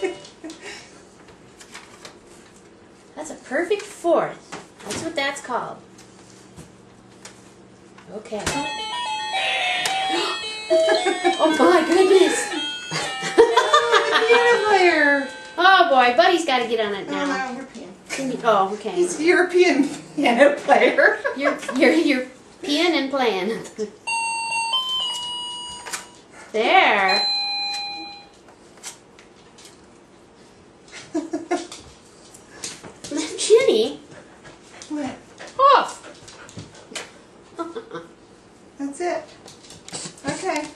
that's a perfect fourth. That's what that's called. Okay. oh my goodness! piano player. Oh boy, Buddy's got to get on it oh, now. Oh, no, oh okay. He's European piano player. you're you're you're peeing and playing. there. Jenny. What? Oh. That's it. Okay.